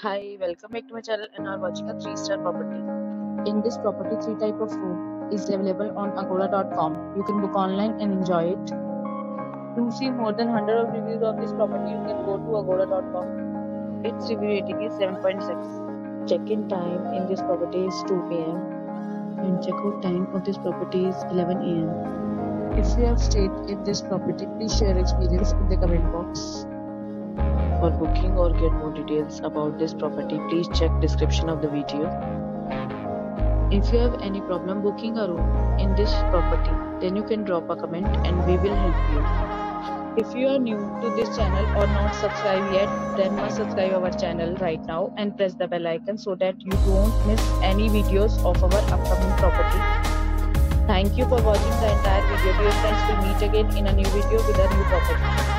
Hi, welcome back to my channel and are watching a 3-star property. In this property, three type of room is available on agoda.com. You can book online and enjoy it. To see more than 100 of reviews of this property, you can go to agoda.com. Its review rating is 7.6. Check-in time in this property is 2 p.m. and check-out time of this property is 11 a.m. If you have stayed in this property, please share experience in the comment box. For booking or get more details about this property, please check description of the video. If you have any problem booking a room in this property, then you can drop a comment and we will help you. If you are new to this channel or not subscribed yet, then must subscribe our channel right now and press the bell icon so that you don't miss any videos of our upcoming property. Thank you for watching the entire video. Dear friends, we'll meet again in a new video with a new property.